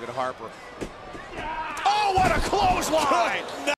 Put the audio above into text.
Look at Harper. Oh, what a clothesline!